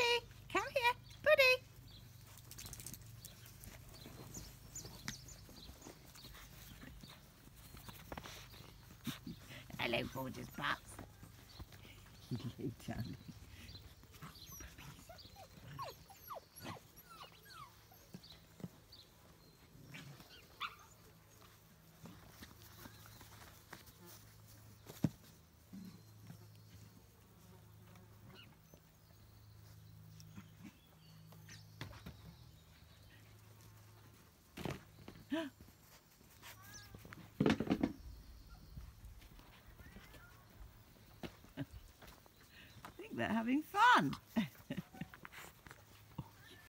Booty, come here, buddy. Hello, gorgeous pups. Hello, darling. I think they're having fun.